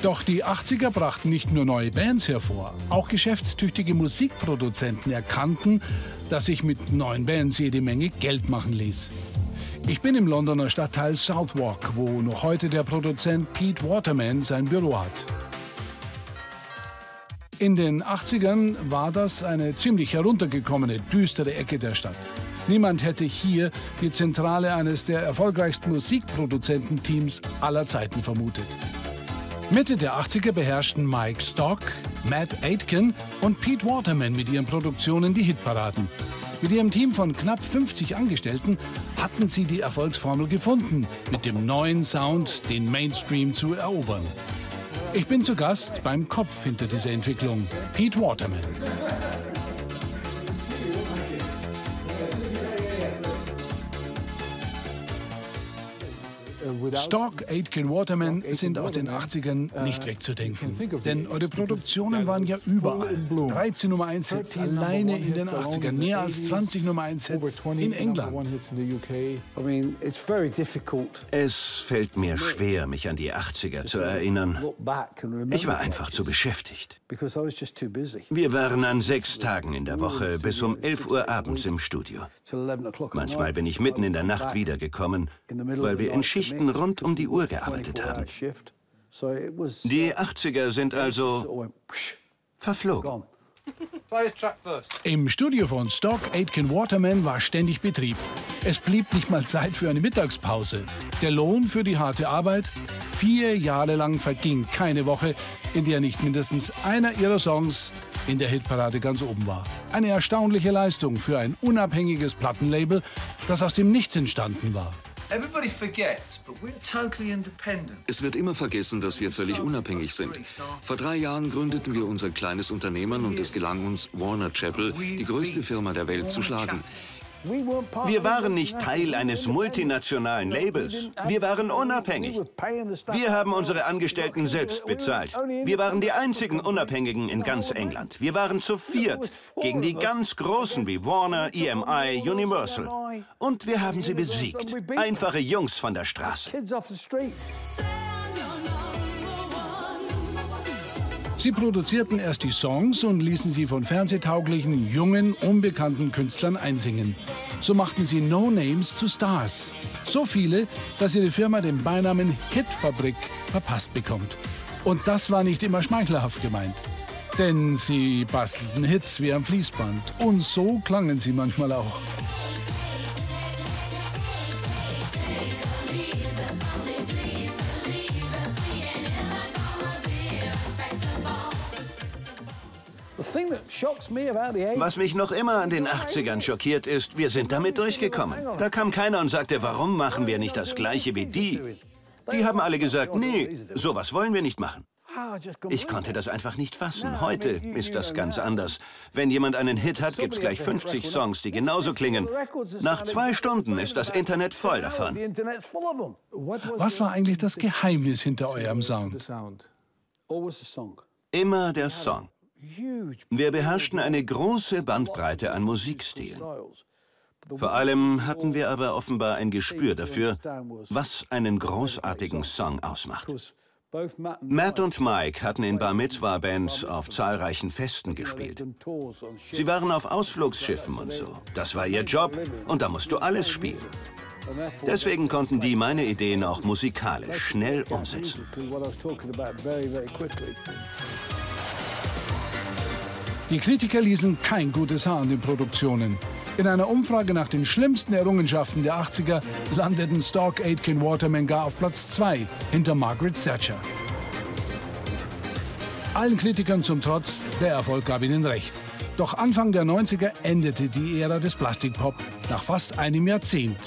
Doch die 80er brachten nicht nur neue Bands hervor, auch geschäftstüchtige Musikproduzenten erkannten, dass sich mit neuen Bands jede Menge Geld machen ließ. Ich bin im Londoner Stadtteil Southwark, wo noch heute der Produzent Pete Waterman sein Büro hat. In den 80ern war das eine ziemlich heruntergekommene, düstere Ecke der Stadt. Niemand hätte hier die Zentrale eines der erfolgreichsten Musikproduzententeams aller Zeiten vermutet. Mitte der 80er beherrschten Mike Stock, Matt Aitken und Pete Waterman mit ihren Produktionen die Hitparaden. Mit ihrem Team von knapp 50 Angestellten hatten sie die Erfolgsformel gefunden, mit dem neuen Sound den Mainstream zu erobern. Ich bin zu Gast beim Kopf hinter dieser Entwicklung, Pete Waterman. Stock, Aitken, Waterman sind aus den 80ern uh, nicht wegzudenken. Denn eure Produktionen waren ja überall. 13 Nummer 1 Hits alleine in den 80ern, mehr als 20 Nummer 1 Hits in England. Es fällt mir schwer, mich an die 80er zu erinnern. Ich war einfach zu beschäftigt. Wir waren an sechs Tagen in der Woche bis um 11 Uhr abends im Studio. Manchmal bin ich mitten in der Nacht wiedergekommen, weil wir in Schichten rund um die Uhr gearbeitet haben. Die 80er sind also verflogen. Im Studio von Stock Aitken Waterman war ständig Betrieb. Es blieb nicht mal Zeit für eine Mittagspause. Der Lohn für die harte Arbeit? Vier Jahre lang verging keine Woche, in der nicht mindestens einer ihrer Songs in der Hitparade ganz oben war. Eine erstaunliche Leistung für ein unabhängiges Plattenlabel, das aus dem Nichts entstanden war. Es wird immer vergessen, dass wir völlig unabhängig sind. Vor drei Jahren gründeten wir unser kleines Unternehmen und es gelang uns, Warner Chappell, die größte Firma der Welt, zu schlagen. Wir waren nicht Teil eines multinationalen Labels. Wir waren unabhängig. Wir haben unsere Angestellten selbst bezahlt. Wir waren die einzigen Unabhängigen in ganz England. Wir waren zu viert gegen die ganz Großen wie Warner, EMI, Universal. Und wir haben sie besiegt. Einfache Jungs von der Straße. Sie produzierten erst die Songs und ließen sie von fernsehtauglichen, jungen, unbekannten Künstlern einsingen. So machten sie No Names zu Stars. So viele, dass ihre Firma den Beinamen Hitfabrik verpasst bekommt. Und das war nicht immer schmeichelhaft gemeint. Denn sie bastelten Hits wie am Fließband. Und so klangen sie manchmal auch. Was mich noch immer an den 80ern schockiert ist, wir sind damit durchgekommen. Da kam keiner und sagte, warum machen wir nicht das gleiche wie die? Die haben alle gesagt, nee, sowas wollen wir nicht machen. Ich konnte das einfach nicht fassen. Heute ist das ganz anders. Wenn jemand einen Hit hat, gibt es gleich 50 Songs, die genauso klingen. Nach zwei Stunden ist das Internet voll davon. Was war eigentlich das Geheimnis hinter eurem Sound? Immer der Song. Wir beherrschten eine große Bandbreite an Musikstilen. Vor allem hatten wir aber offenbar ein Gespür dafür, was einen großartigen Song ausmacht. Matt und Mike hatten in Bar Mitzvah-Bands auf zahlreichen Festen gespielt. Sie waren auf Ausflugsschiffen und so. Das war ihr Job und da musst du alles spielen. Deswegen konnten die meine Ideen auch musikalisch schnell umsetzen. Die Kritiker ließen kein gutes Haar an den Produktionen. In einer Umfrage nach den schlimmsten Errungenschaften der 80er landeten Stock Aitken Waterman gar auf Platz 2 hinter Margaret Thatcher. Allen Kritikern zum Trotz, der Erfolg gab ihnen recht. Doch Anfang der 90er endete die Ära des Plastikpop nach fast einem Jahrzehnt.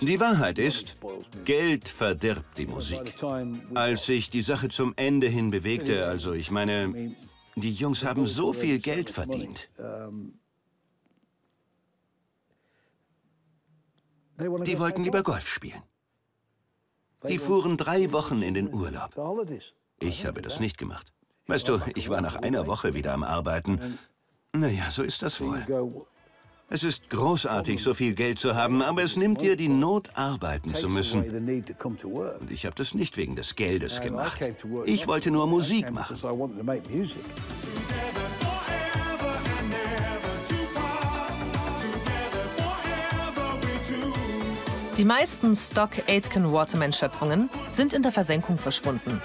Die Wahrheit ist, Geld verdirbt die Musik. Als sich die Sache zum Ende hin bewegte, also ich meine, die Jungs haben so viel Geld verdient. Die wollten lieber Golf spielen. Die fuhren drei Wochen in den Urlaub. Ich habe das nicht gemacht. Weißt du, ich war nach einer Woche wieder am Arbeiten. Naja, so ist das wohl. Es ist großartig, so viel Geld zu haben, aber es nimmt dir die Not, arbeiten zu müssen. Und ich habe das nicht wegen des Geldes gemacht. Ich wollte nur Musik machen. Die meisten Stock Aitken Waterman-Schöpfungen sind in der Versenkung verschwunden.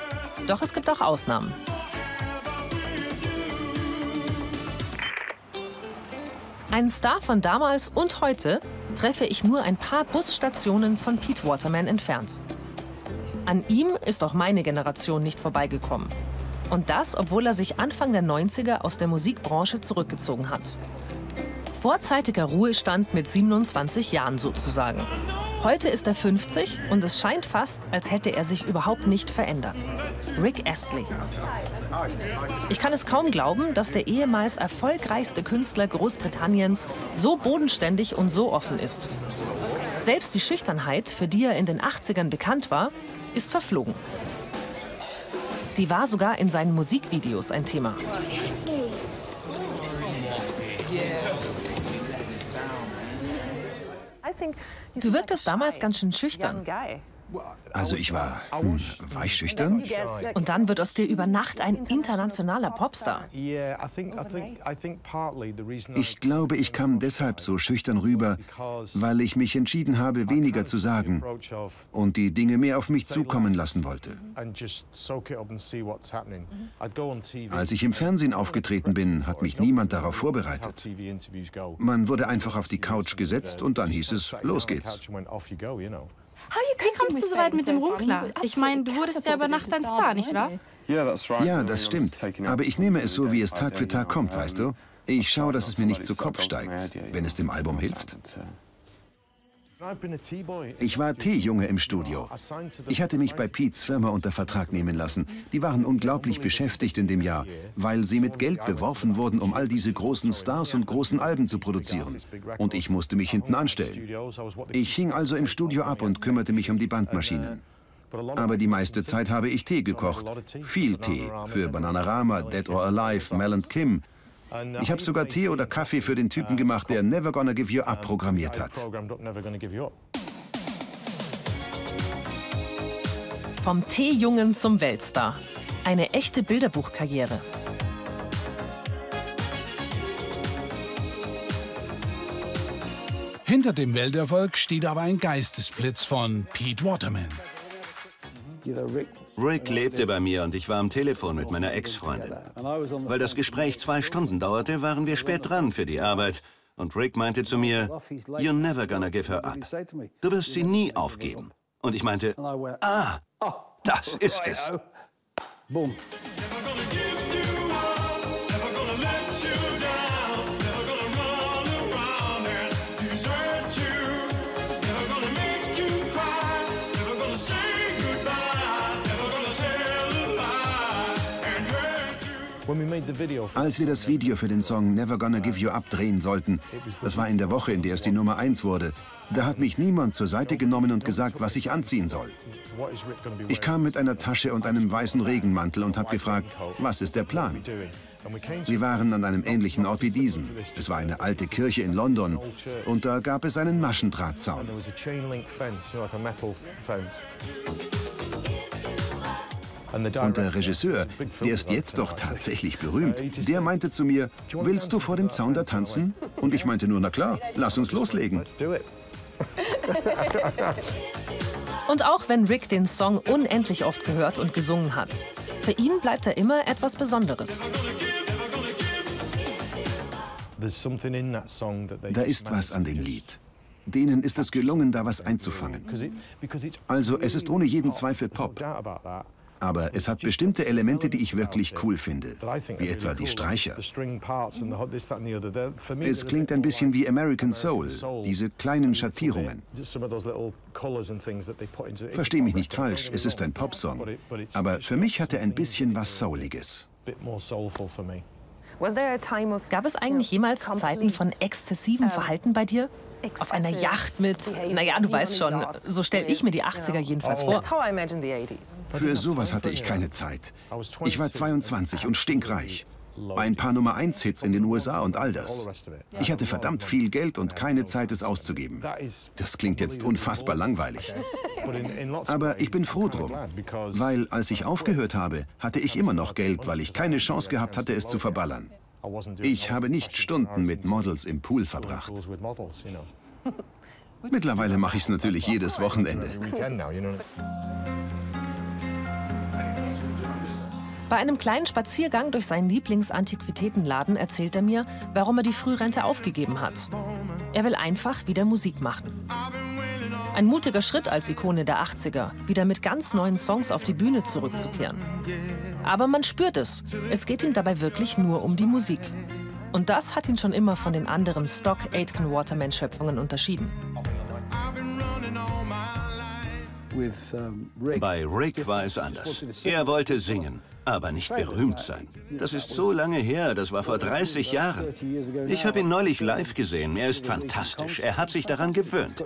Doch es gibt auch Ausnahmen. Einen Star von damals und heute treffe ich nur ein paar Busstationen von Pete Waterman entfernt. An ihm ist auch meine Generation nicht vorbeigekommen. Und das, obwohl er sich Anfang der 90er aus der Musikbranche zurückgezogen hat. Vorzeitiger Ruhestand mit 27 Jahren sozusagen. Heute ist er 50 und es scheint fast, als hätte er sich überhaupt nicht verändert. Rick Astley. Ich kann es kaum glauben, dass der ehemals erfolgreichste Künstler Großbritanniens so bodenständig und so offen ist. Selbst die Schüchternheit, für die er in den 80ern bekannt war, ist verflogen. Die war sogar in seinen Musikvideos ein Thema. Du wirktest damals ganz schön schüchtern. Also ich war, hm, war ich schüchtern? Und dann wird aus dir über Nacht ein internationaler Popstar. Ich glaube, ich kam deshalb so schüchtern rüber, weil ich mich entschieden habe, weniger zu sagen und die Dinge mehr auf mich zukommen lassen wollte. Als ich im Fernsehen aufgetreten bin, hat mich niemand darauf vorbereitet. Man wurde einfach auf die Couch gesetzt und dann hieß es, los geht's. Wie kommst du so weit mit dem Ruhm klar? Ich meine, du wurdest ja über Nacht ein Star, nicht wahr? Ja, das stimmt. Aber ich nehme es so, wie es Tag für Tag kommt, weißt du? Ich schaue, dass es mir nicht zu Kopf steigt, wenn es dem Album hilft. Ich war Teejunge im Studio. Ich hatte mich bei Pete's Firma unter Vertrag nehmen lassen. Die waren unglaublich beschäftigt in dem Jahr, weil sie mit Geld beworfen wurden, um all diese großen Stars und großen Alben zu produzieren. Und ich musste mich hinten anstellen. Ich hing also im Studio ab und kümmerte mich um die Bandmaschinen. Aber die meiste Zeit habe ich Tee gekocht. Viel Tee für Bananarama, Dead or Alive, Mel und Kim, ich habe sogar Tee oder Kaffee für den Typen gemacht, der Never Gonna Give You Up programmiert hat. Vom Teejungen zum Weltstar. Eine echte Bilderbuchkarriere. Hinter dem Welterfolg steht aber ein Geistesblitz von Pete Waterman. Rick lebte bei mir und ich war am Telefon mit meiner Ex-Freundin. Weil das Gespräch zwei Stunden dauerte, waren wir spät dran für die Arbeit. Und Rick meinte zu mir, You're never gonna give her up. Du wirst sie nie aufgeben. Und ich meinte, ah, das ist es. Boom. Als wir das Video für den Song Never Gonna Give You Up drehen sollten, das war in der Woche, in der es die Nummer 1 wurde, da hat mich niemand zur Seite genommen und gesagt, was ich anziehen soll. Ich kam mit einer Tasche und einem weißen Regenmantel und habe gefragt, was ist der Plan? Wir waren an einem ähnlichen Ort wie diesem. Es war eine alte Kirche in London und da gab es einen Maschendrahtzaun. Und der Regisseur, der ist jetzt doch tatsächlich berühmt, der meinte zu mir, willst du vor dem Zaun da tanzen? Und ich meinte nur, na klar, lass uns loslegen. Und auch wenn Rick den Song unendlich oft gehört und gesungen hat, für ihn bleibt er immer etwas Besonderes. Da ist was an dem Lied. Denen ist es gelungen, da was einzufangen. Also es ist ohne jeden Zweifel Pop. Aber es hat bestimmte Elemente, die ich wirklich cool finde, wie etwa die Streicher. Es klingt ein bisschen wie American Soul, diese kleinen Schattierungen. Versteh mich nicht falsch, es ist ein Popsong. Aber für mich hat er ein bisschen was Souliges. Gab es eigentlich jemals Zeiten von exzessivem Verhalten bei dir? Auf einer Yacht mit, naja, du weißt schon, so stelle ich mir die 80er jedenfalls vor. Für sowas hatte ich keine Zeit. Ich war 22 und stinkreich. Ein paar Nummer-1-Hits in den USA und all das. Ich hatte verdammt viel Geld und keine Zeit, es auszugeben. Das klingt jetzt unfassbar langweilig. Aber ich bin froh drum, weil als ich aufgehört habe, hatte ich immer noch Geld, weil ich keine Chance gehabt hatte, es zu verballern. Ich habe nicht Stunden mit Models im Pool verbracht. Mittlerweile mache ich es natürlich jedes Wochenende. Bei einem kleinen Spaziergang durch seinen Lieblingsantiquitätenladen erzählt er mir, warum er die Frührente aufgegeben hat. Er will einfach wieder Musik machen. Ein mutiger Schritt als Ikone der 80er, wieder mit ganz neuen Songs auf die Bühne zurückzukehren. Aber man spürt es, es geht ihm dabei wirklich nur um die Musik. Und das hat ihn schon immer von den anderen Stock Aitken Waterman Schöpfungen unterschieden. Bei Rick war es anders. Er wollte singen, aber nicht berühmt sein. Das ist so lange her, das war vor 30 Jahren. Ich habe ihn neulich live gesehen. Er ist fantastisch. Er hat sich daran gewöhnt.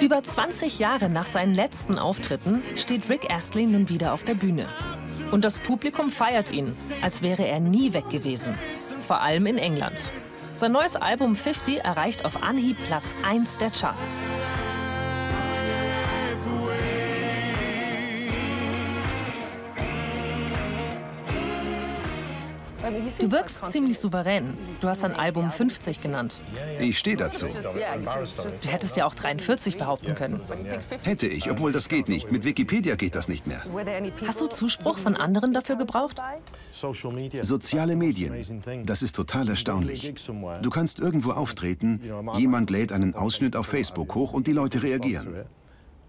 Über 20 Jahre nach seinen letzten Auftritten steht Rick Astley nun wieder auf der Bühne. Und das Publikum feiert ihn, als wäre er nie weg gewesen. Vor allem in England. Sein neues Album 50 erreicht auf Anhieb Platz 1 der Charts. Du wirkst ziemlich souverän. Du hast dein Album 50 genannt. Ich stehe dazu. Du hättest ja auch 43 behaupten können. Hätte ich, obwohl das geht nicht. Mit Wikipedia geht das nicht mehr. Hast du Zuspruch von anderen dafür gebraucht? Soziale Medien. Das ist total erstaunlich. Du kannst irgendwo auftreten, jemand lädt einen Ausschnitt auf Facebook hoch und die Leute reagieren.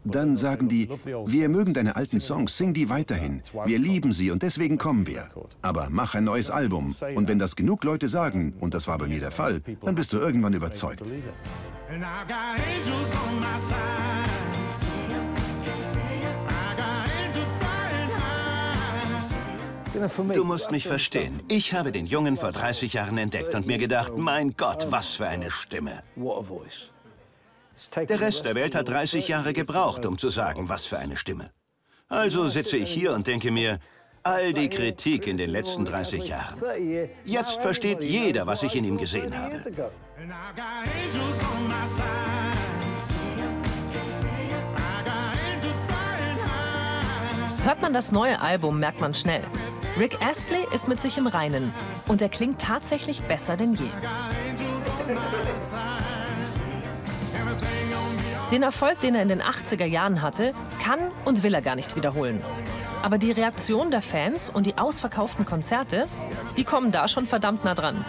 Dann sagen die, wir mögen deine alten Songs, sing die weiterhin. Wir lieben sie und deswegen kommen wir. Aber mach ein neues Album. Und wenn das genug Leute sagen, und das war bei mir der Fall, dann bist du irgendwann überzeugt. Du musst mich verstehen. Ich habe den Jungen vor 30 Jahren entdeckt und mir gedacht, mein Gott, was für eine Stimme. Der Rest der Welt hat 30 Jahre gebraucht, um zu sagen, was für eine Stimme. Also sitze ich hier und denke mir, all die Kritik in den letzten 30 Jahren. Jetzt versteht jeder, was ich in ihm gesehen habe. Hört man das neue Album, merkt man schnell. Rick Astley ist mit sich im Reinen und er klingt tatsächlich besser denn je. Den Erfolg, den er in den 80er Jahren hatte, kann und will er gar nicht wiederholen. Aber die Reaktion der Fans und die ausverkauften Konzerte, die kommen da schon verdammt nah dran.